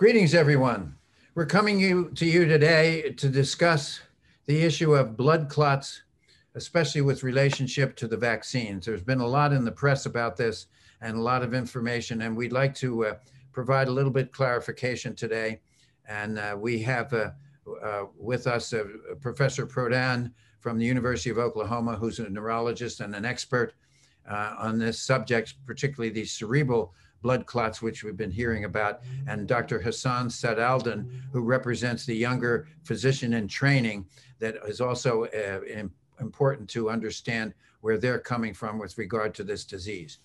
Greetings, everyone. We're coming you, to you today to discuss the issue of blood clots, especially with relationship to the vaccines. There's been a lot in the press about this and a lot of information, and we'd like to uh, provide a little bit clarification today. And uh, we have uh, uh with us uh, Professor Prodan from the University of Oklahoma, who's a neurologist and an expert uh, on this subject, particularly the cerebral blood clots, which we've been hearing about, and Dr. Hassan Sadaldin, who represents the younger physician in training that is also uh, important to understand where they're coming from with regard to this disease.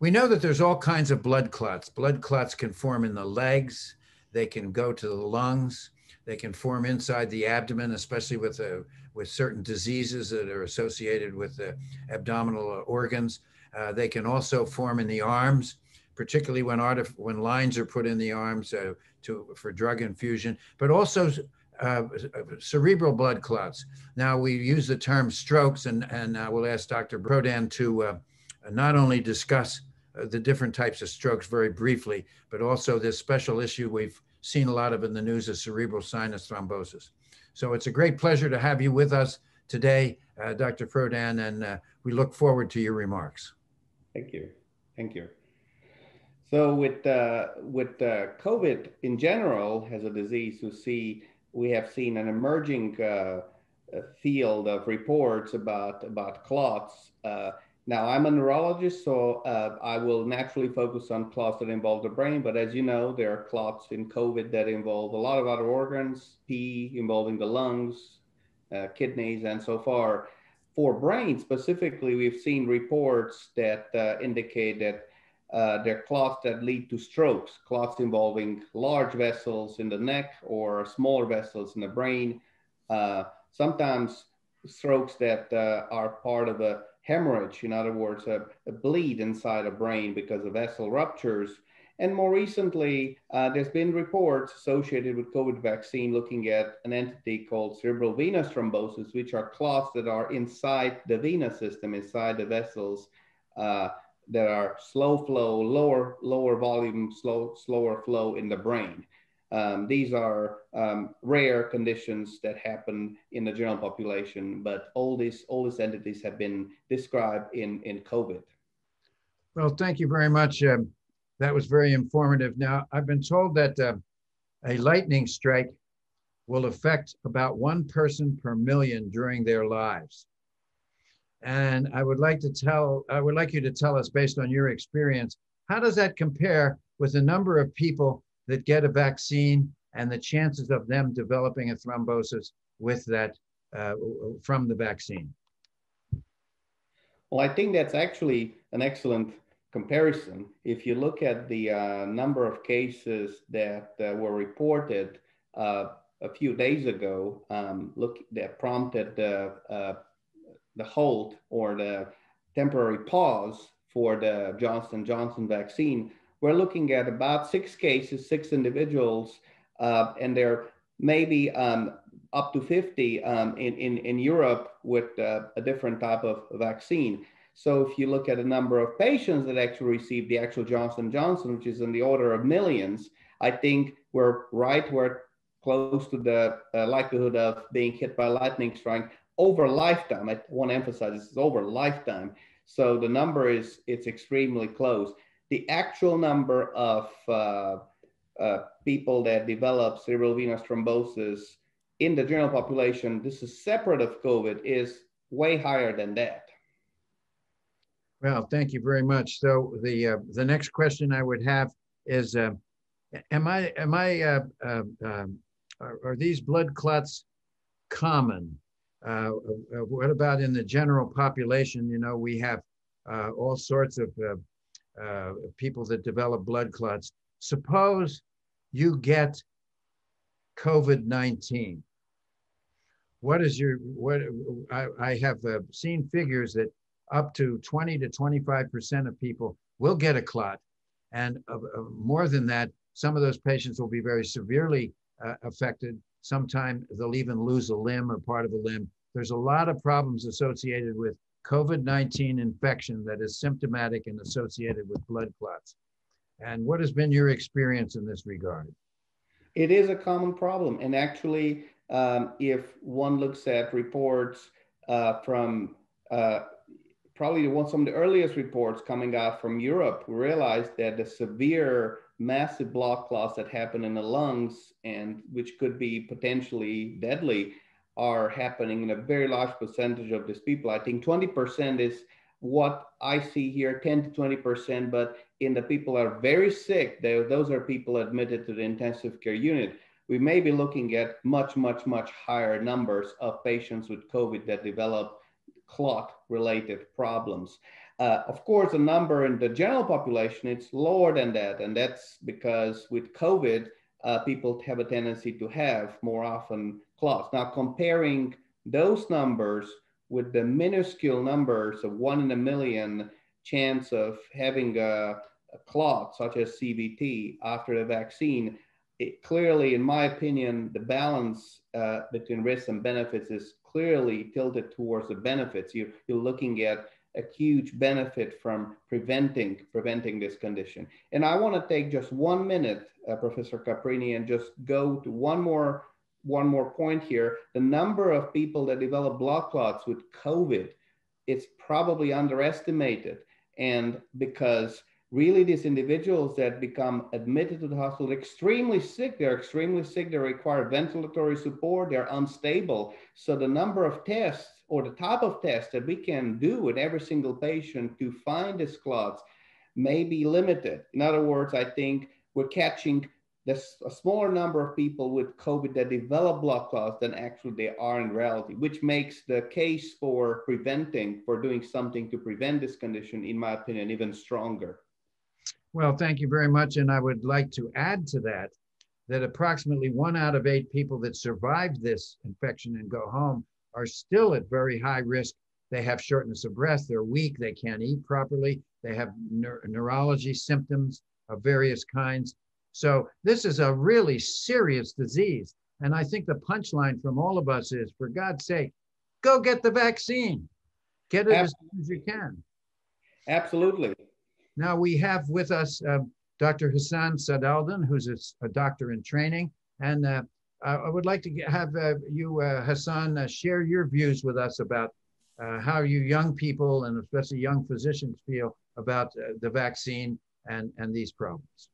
We know that there's all kinds of blood clots. Blood clots can form in the legs, they can go to the lungs, they can form inside the abdomen, especially with, with certain diseases that are associated with the abdominal organs. Uh, they can also form in the arms particularly when artif- when lines are put in the arms uh, to for drug infusion, but also uh, cerebral blood clots. Now we use the term strokes, and and uh, we'll ask Dr. Prodan to uh, not only discuss uh, the different types of strokes very briefly, but also this special issue we've seen a lot of in the news of cerebral sinus thrombosis. So it's a great pleasure to have you with us today, uh, Dr. Prodan, and we look forward to your remarks. Thank you. Thank you. So with uh, with uh, COVID in general as a disease, we see we have seen an emerging uh, field of reports about about clots. Uh, now I'm a neurologist, so uh, I will naturally focus on clots that involve the brain. But as you know, there are clots in COVID that involve a lot of other organs, PE involving the lungs, uh, kidneys, and so far. For brain specifically, we've seen reports that indicate that uh, they're clots that lead to strokes, clots involving large vessels in the neck or smaller vessels in the brain. Uh, sometimes strokes that uh, are part of a hemorrhage, in other words, a, a, bleed inside a brain because of vessel ruptures. And more recently, uh, there's been reports associated with COVID vaccine looking at an entity called cerebral venous thrombosis, which are clots that are inside the venous system, inside the vessels. Uh, that are slow flow, lower lower volume, slow slower flow in the brain. Um, these are um, rare conditions that happen in the general population, but all these all these entities have been described in in COVID. Well, thank you very much. Um, that was very informative. Now, I've been told that uh, a lightning strike will affect about one person per million during their lives. And I would like to tell, I would like you to tell us based on your experience, how does that compare with the number of people that get a vaccine and the chances of them developing a thrombosis with that uh, from the vaccine? Well, I think that's actually an excellent comparison. If you look at the uh, number of cases that uh, were reported uh, a few days ago, um, look that prompted the the hold or the temporary pause for the Johnson Johnson vaccine, we're looking at about six cases, six individuals, uh, and there may be um, up to 50 um, in, in, in Europe with uh, a different type of vaccine. So if you look at a number of patients that actually received the actual Johnson Johnson, which is in the order of millions, I think we're right where close to the uh, likelihood of being hit by lightning strike over lifetime. I want to emphasize this is over lifetime. So the number is it's extremely close. The actual number of uh, uh, people that develop cerebral venous thrombosis in the general population, this is separate of COVID, is way higher than that. Well, thank you very much. So the uh, the next question I would have is, uh, am I am I uh, uh, um, are, are, these blood clots common? Uh, uh, what about in the general population? You know, we have uh, all sorts of people that develop blood clots. Suppose you get COVID 19. What is your, what, I, I have seen figures that up to 20 to 25% of people will get a clot. And uh, uh, more than that, some of those patients will be very severely uh, affected Sometimes they'll even lose a limb or part of a limb. There's a lot of problems associated with COVID 19 infection that is symptomatic and associated with blood clots. And what has been your experience in this regard? It is a common problem. And actually, um, if one looks at reports uh, from uh, probably one, some of the earliest reports coming out from Europe, we realized that the severe massive blood clots that happen in the lungs and which could be potentially deadly are happening in a very large percentage of these people. I think 20% is what I see here, 10 to 20%, but in the people are very sick, those are people admitted to the intensive care unit. We may be looking at much, much, much higher numbers of patients with COVID that develop clot related problems. Uh, of course, the number in the general population, it's lower than that. And that's because with COVID, uh, people have a tendency to have more often clots. Now, comparing those numbers with the minuscule numbers of one in a million chance of having a, a clot, such as CVT, after the vaccine, it clearly, in my opinion, the balance uh, between risks and benefits is clearly tilted towards the benefits. You, you're looking at a huge benefit from preventing preventing this condition. And I want to take just one minute, uh, Professor Caprini, and just go to one more one more point here. The number of people that develop blood clots with COVID, it's probably underestimated, and because really these individuals that become admitted to the hospital extremely sick they're extremely sick they require ventilatory support they're unstable. So the number of tests or the type of tests that we can do with every single patient to find these clots may be limited. In other words i think we're catching this a smaller number of people with covid that develop blood clots than actually they are in reality which makes the case for preventing for doing something to prevent this condition in my opinion even stronger well, thank you very much. And I would like to add to that that approximately one out of eight people that survive this infection and go home are still at very high risk. They have shortness of breath, they're weak, they can't eat properly, they have neurology symptoms of various kinds. So, this is a really serious disease. And I think the punchline from all of us is for God's sake, go get the vaccine. Get it Absolutely. as soon as you can. Absolutely. Now we have with us uh, Dr. Hassan Sadaldin, who's a, a, doctor in training. And uh, I would like to have uh, you, uh, Hassan, uh, share your views with us about how you young people and especially young physicians feel about the vaccine and, and these problems.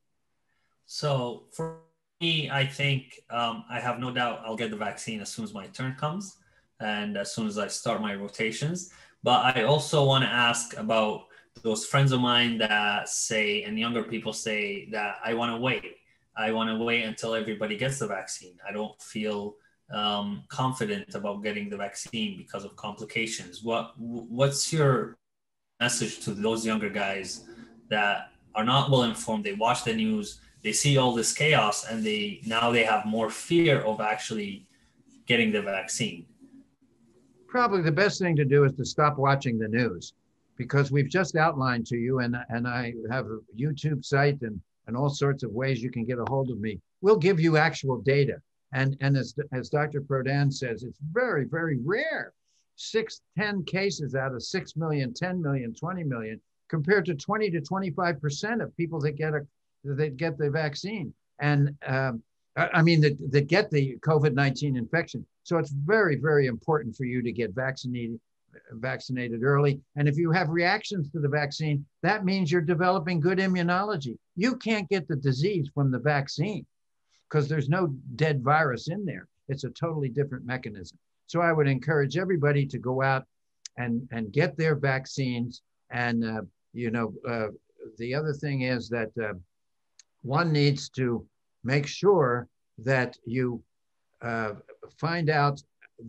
So for me, I think um, I have no doubt I'll get the vaccine as soon as my turn comes and as soon as I start my rotations. But I also want to ask about those friends of mine that say, and younger people say that I want to wait. I want to wait until everybody gets the vaccine. I don't feel um, confident about getting the vaccine because of complications. What What's your message to those younger guys that are not well informed? They watch the news, they see all this chaos, and they now they have more fear of actually getting the vaccine. Probably the best thing to do is to stop watching the news because we've just outlined to you, and, and I have a YouTube site and, and all sorts of ways you can get a hold of me. We'll give you actual data. And, and as, as Dr. Prodan says, it's very, very rare. Six, 10 cases out of 6 million, 10 million, 20 million, compared to 20 to 25% of people that get a that get the vaccine. And um, I mean, that, that get the COVID 19 infection. So it's very, very important for you to get vaccinated vaccinated early. And if you have reactions to the vaccine, that means you're developing good immunology. You can't get the disease from the vaccine because there's no dead virus in there. It's a totally different mechanism. So I would encourage everybody to go out and, and get their vaccines. And, uh, you know, uh, the other thing is that uh, one needs to make sure that you uh, find out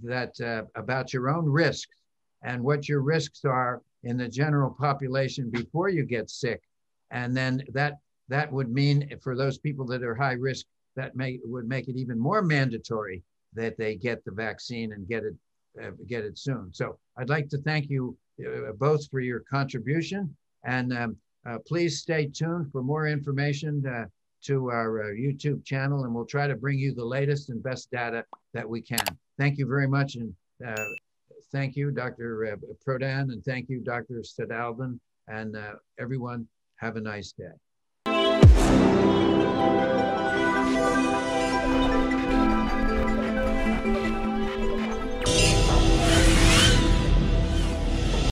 that uh, about your own risks and what your risks are in the general population before you get sick. And then that that would mean for those people that are high risk, that may would make it even more mandatory that they get the vaccine and get it uh, get it soon. So I'd like to thank you uh, both for your contribution, and um, uh, please stay tuned for more information uh, to our uh, YouTube channel, and we'll try to bring you the latest and best data that we can. Thank you very much, and uh, thank you, Dr. Uh, Prodan, and thank you, Dr. Sadaldin, and uh, everyone. Have a nice day.